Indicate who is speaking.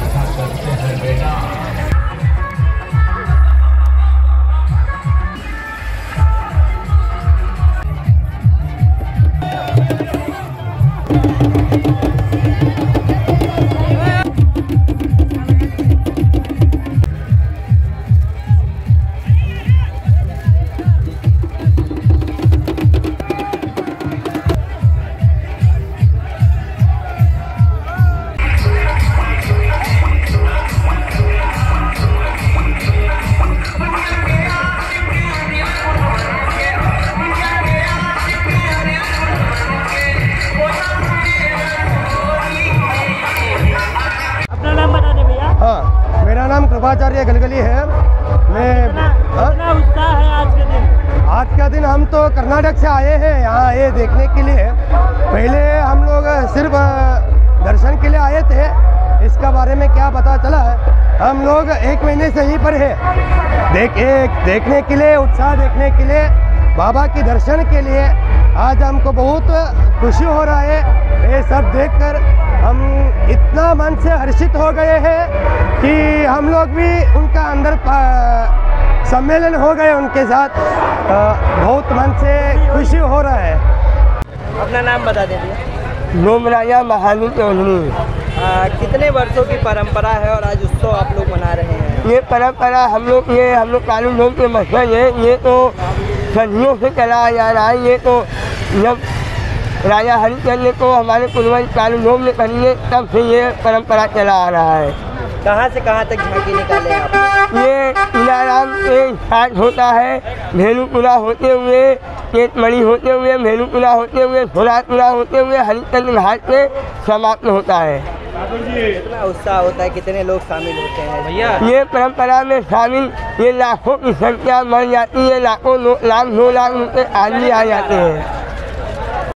Speaker 1: ファシャルプーンはよいな。
Speaker 2: कृपाचार्य गलगली है। मैं हाँ? कितना
Speaker 1: उत्साह है आज के दिन।
Speaker 2: आज का दिन हम तो कर्नाटक से आए हैं यहाँ ये देखने के लिए। पहले हम लोग सिर्फ़ दर्शन के लिए आए थे। इसका बारे में क्या पता चला है? हम लोग एक महीने से यहीं पर है। देख एक देखने के लिए उत्साह देखने के लिए बाबा के दर्शन के लिए। आज हमको बहुत खुशी हो रहा है। ये सब देखकर हम इतना मन से हर्षित हो गए हैं कि हम लोग भी उनका अंदर सम्मेलन हो गए उनके साथ। बहुत मन से खुशी हो रहा है।
Speaker 3: अपना नाम बता दीजिए।
Speaker 4: डोमराया महानी चौधरी आ,
Speaker 3: कितने वर्षों की परंपरा है और आज उत्सव आप लोग मना रहे हैं?
Speaker 4: ये परंपरा हम लोग ये हम लोग कानून लोग के मसलन है। ये तो सदियों से चला आ जा रहा है। ये तो जब राजा हरिचंद्र को हमारे पूर्वज कानून ने करी है तब से ये परंपरा चला आ रहा है।
Speaker 3: कहाँ से कहाँ तक झांकी निकाले आप?
Speaker 4: ये किलाराम से स्टार्ट होता है भेलूपुरा होते हुए केतमणि होते हुए भेलूपुरा होते हुए सोनापुरा होते हुए हरिचंद घाट पे समाप्त होता है।
Speaker 3: कितना उत्साह होता है कितने लोग शामिल होते हैं? भैया।
Speaker 4: ये परंपरा में शामिल ये लाखों की संख्या मर जाती है लाखों लाख दो लाख रुपये आदमी आ जाते हैं।